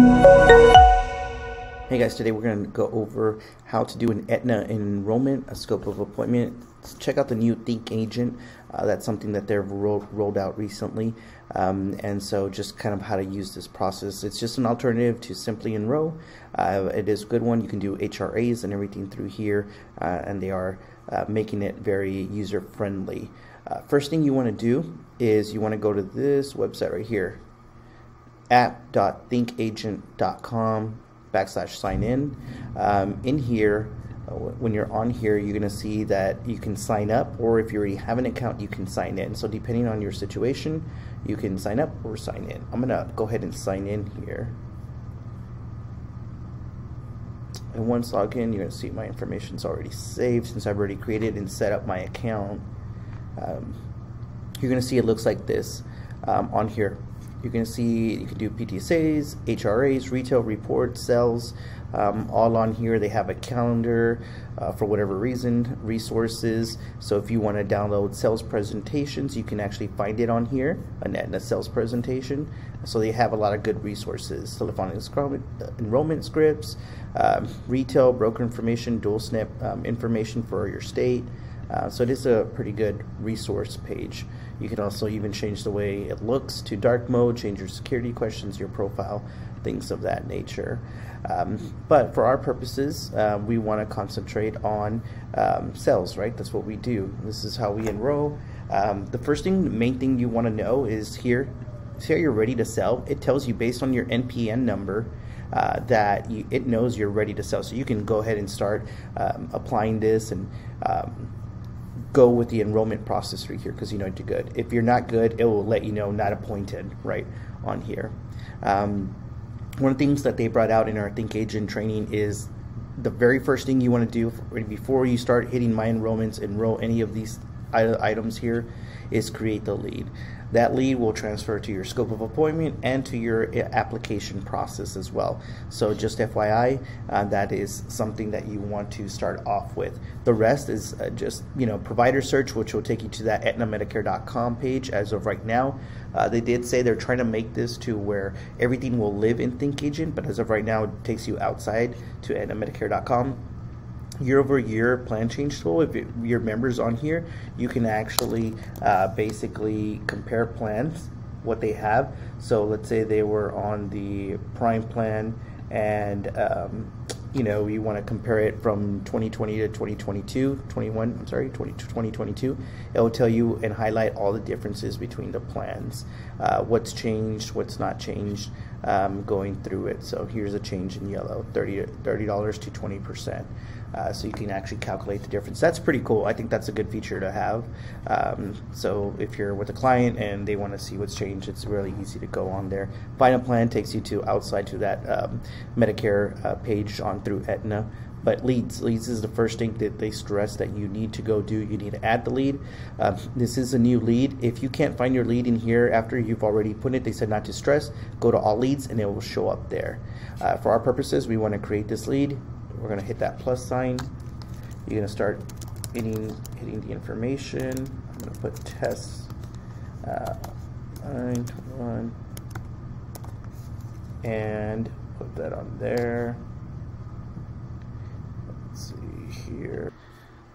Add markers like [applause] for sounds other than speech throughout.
Hey guys, today we're going to go over how to do an Aetna enrollment, a scope of appointment. Check out the new Think Agent. Uh, that's something that they've ro rolled out recently. Um, and so just kind of how to use this process. It's just an alternative to simply enroll. Uh, it is a good one. You can do HRAs and everything through here, uh, and they are uh, making it very user friendly. Uh, first thing you want to do is you want to go to this website right here, app.thinkagent.com backslash sign in. Um, in here, uh, when you're on here, you're going to see that you can sign up, or if you already have an account, you can sign in. So depending on your situation, you can sign up or sign in. I'm going to go ahead and sign in here. And once logged in, you're going to see my information is already saved since I've already created and set up my account. Um, you're going to see it looks like this um, on here. Going to see you can do PTSAs, HRAs, retail reports, sales, um, all on here. They have a calendar uh, for whatever reason, resources. So if you want to download sales presentations, you can actually find it on here, a Aetna sales presentation. So they have a lot of good resources, telephonic enrollment scripts, um, retail broker information, dual SNP um, information for your state. Uh, so it is a pretty good resource page. You can also even change the way it looks to dark mode, change your security questions, your profile, things of that nature. Um, but for our purposes, uh, we want to concentrate on um, sales, right? That's what we do. This is how we enroll. Um, the first thing, the main thing you want to know is here, say you're ready to sell. It tells you based on your NPN number uh, that you, it knows you're ready to sell. So you can go ahead and start um, applying this and um, go with the enrollment process right here because you know you're good. If you're not good, it will let you know not appointed right on here. Um, one of the things that they brought out in our Think Agent training is the very first thing you want to do before you start hitting my enrollments, enroll any of these items here, is create the lead. That lead will transfer to your scope of appointment and to your uh, application process as well. So just FYI, uh, that is something that you want to start off with. The rest is uh, just you know provider search, which will take you to that AetnaMedicare.com page as of right now. Uh, they did say they're trying to make this to where everything will live in ThinkAgent, but as of right now, it takes you outside to AetnaMedicare.com year over year plan change tool if your members on here you can actually uh, basically compare plans what they have. So let's say they were on the prime plan and um, you know you want to compare it from 2020 to 2022 21 i'm sorry 20, 2022 it will tell you and highlight all the differences between the plans uh, what's changed what's not changed um, going through it. So here's a change in yellow 30 $30 to 20 percent uh, so you can actually calculate the difference. That's pretty cool. I think that's a good feature to have. Um, so if you're with a client and they want to see what's changed, it's really easy to go on there. Final plan takes you to outside to that um, Medicare uh, page on through Aetna. But leads, leads is the first thing that they stress that you need to go do. You need to add the lead. Uh, this is a new lead. If you can't find your lead in here after you've already put it, they said not to stress. Go to all leads and it will show up there. Uh, for our purposes, we want to create this lead we're going to hit that plus sign. You're to start hitting, hitting the information. I'm to put tests uh, 921 and put that on there. Let's see here.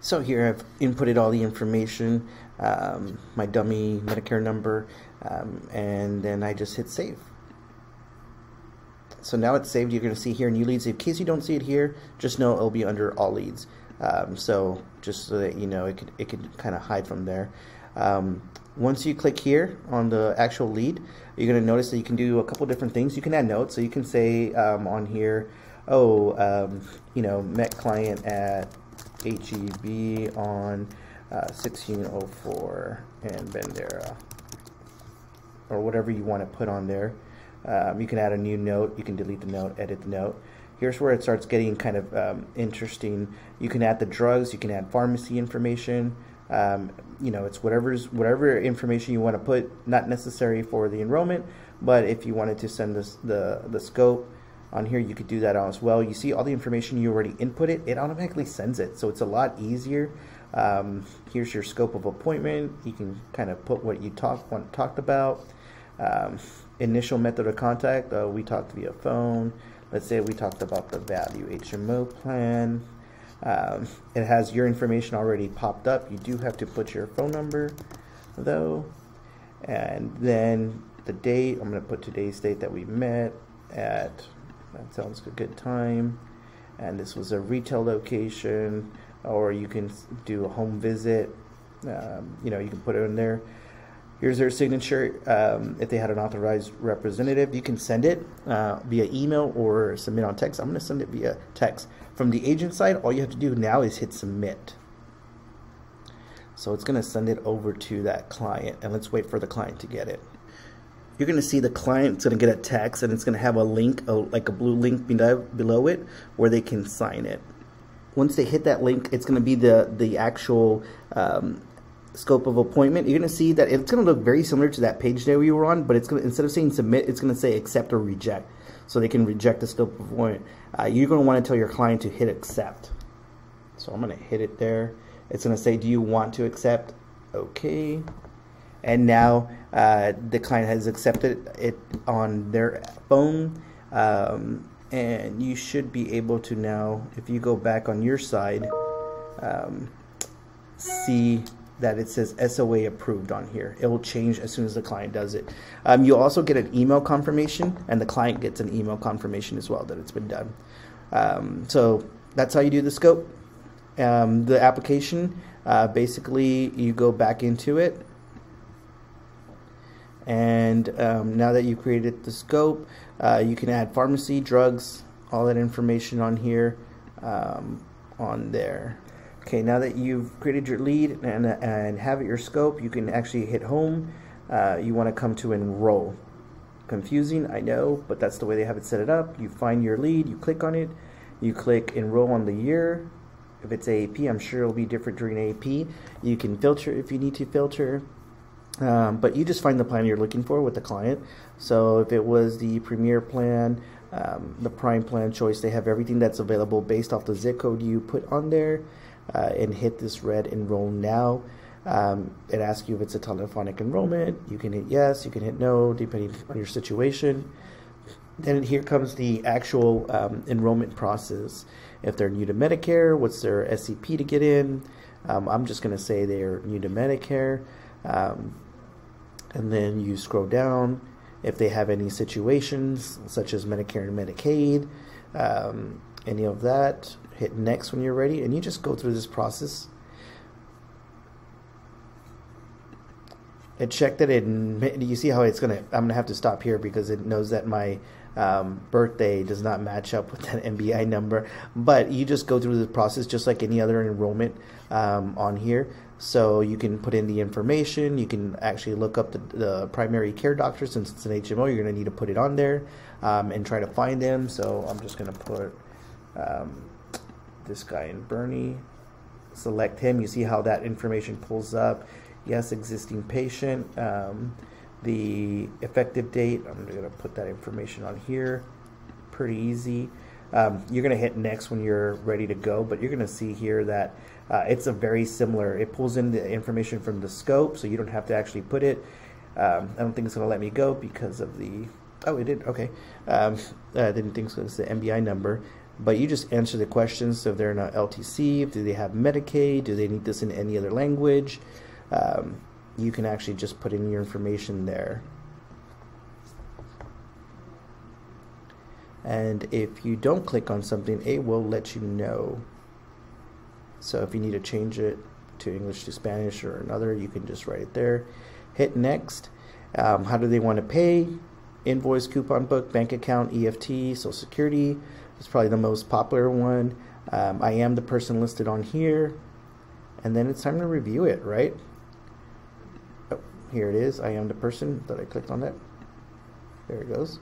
So here I've inputted all the information, um, my dummy Medicare number, um, and then I just hit save. So now it's saved. You're going to see here new leads. In case you don't see it here, just know it'll be under all leads. Um, so just so that you know, it could it could kind of hide from there. Um, once you click here on the actual lead, you're going to notice that you can do a couple different things. You can add notes. So you can say um, on here, oh, um, you know, met client at HEB on uh, 1604 and Bandera, or whatever you want to put on there. Um, you can add a new note, you can delete the note, edit the note. Here's where it starts getting kind of um, interesting. You can add the drugs, you can add pharmacy information. Um, you know, it's whatever's whatever information you want to put, not necessary for the enrollment, but if you wanted to send this, the the scope on here, you could do that as well. You see all the information you already inputted, it it automatically sends it, so it's a lot easier. Um, here's your scope of appointment. You can kind of put what you talk, want, talked about. Um, initial method of contact, uh, we talked via phone. Let's say we talked about the value HMO plan. Um, it has your information already popped up. You do have to put your phone number though. And then the date, I'm going to put today's date that we met at, that sounds like a good time. And this was a retail location, or you can do a home visit. Um, you know, you can put it in there. Here's their signature. Um, if they had an authorized representative, you can send it uh, via email or submit on text. I'm going to send it via text. From the agent side, all you have to do now is hit submit. So it's going to send it over to that client, and let's wait for the client to get it. You're going to see the client's going to get a text, and it's going to have a link, a, like a blue link below, it, where they can sign it. Once they hit that link, it's going to be the the actual um, scope of appointment, you're going to see that it's going to look very similar to that page that we were on, but it's going to, instead of saying submit, it's going to say accept or reject. So they can reject the scope of appointment. Uh, you're going to want to tell your client to hit accept. So I'm going to hit it there. It's going to say, do you want to accept? Okay. And now uh, the client has accepted it on their phone. Um, and you should be able to now, if you go back on your side, um, see that it says SOA approved on here. It will change as soon as the client does it. Um, you'll also get an email confirmation, and the client gets an email confirmation as well that it's been done. Um, so that's how you do the scope. Um, the application, uh, basically, you go back into it. And um, now that you've created the scope, uh, you can add pharmacy, drugs, all that information on here, um, on there. Okay, now that you've created your lead and, and have it your scope, you can actually hit home. Uh, you want to come to enroll. Confusing, I know, but that's the way they have it set it up. You find your lead, you click on it, you click enroll on the year. If it's AEP, I'm sure it'll be different during AEP. You can filter if you need to filter. Um, but you just find the plan you're looking for with the client. So if it was the Premier plan, um, the Prime plan choice, they have everything that's available based off the zip code you put on there uh, and hit this red enroll now. Um, it asks you if it's a telephonic enrollment. You can hit yes, you can hit no, depending on your situation. Then here comes the actual um, enrollment process. If they're new to Medicare, what's their SEP to get in? Um, I'm just going to say they're new to Medicare. Um, and then you scroll down. If they have any situations, such as Medicare and Medicaid, um, any of that, hit next when you're ready, and you just go through this process. It checked that it. You see how it's gonna. I'm gonna have to stop here because it knows that my um, birthday does not match up with that [laughs] MBI number. But you just go through the process just like any other enrollment um, on here. So you can put in the information. You can actually look up the, the primary care doctor since it's an HMO. You're going to need to put it on there um, and try to find them. So I'm just going to put um, this guy in Boerne. Select him. You see how that information pulls up. Yes, existing patient. Um, the effective date, I'm going to put that information on here. Pretty easy. Um, you're going to hit next when you're ready to go, but you're going to see here that uh, it's a very similar, it pulls in the information from the scope, so you don't have to actually put it. Um, I don't think it's going to let me go because of the, oh, it did, okay. Um, I didn't think so, it's the MBI number but you just answer the questions. If they're a LTC, do they have Medicaid? Do they need this in any other language? Um, you can actually just put in your information there. And if you don't click on something, it will let you know. So if you need to change it to English to Spanish or another, you can just write it there. Hit next. Um, how do they want to pay? Invoice, coupon book, bank account, EFT, Social Security. It's probably the most popular one. Um, I am the person listed on here. And then it's time to review it, right? Oh, here it is. I am the person that I clicked on that. There it goes.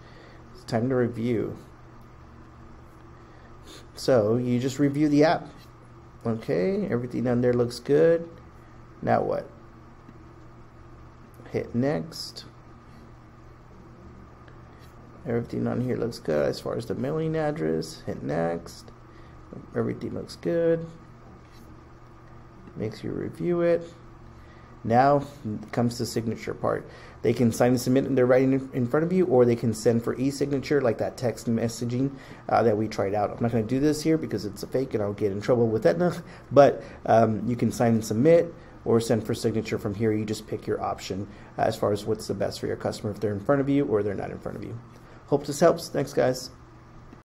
It's time to review. So you just review the app. Okay, everything on there looks good. Now what? Hit next. Everything on here looks good as far as the mailing address. Hit next. Everything looks good. Makes you review it. Now comes the signature part. They can sign and submit and they're writing in front of you, or they can send for e-signature like that text messaging uh, that we tried out. I'm not going to do this here because it's a fake and I'll get in trouble with Aetna, but um, you can sign and submit or send for signature from here. You just pick your option as far as what's the best for your customer if they're in front of you or they're not in front of you. Hope this helps. Thanks, guys.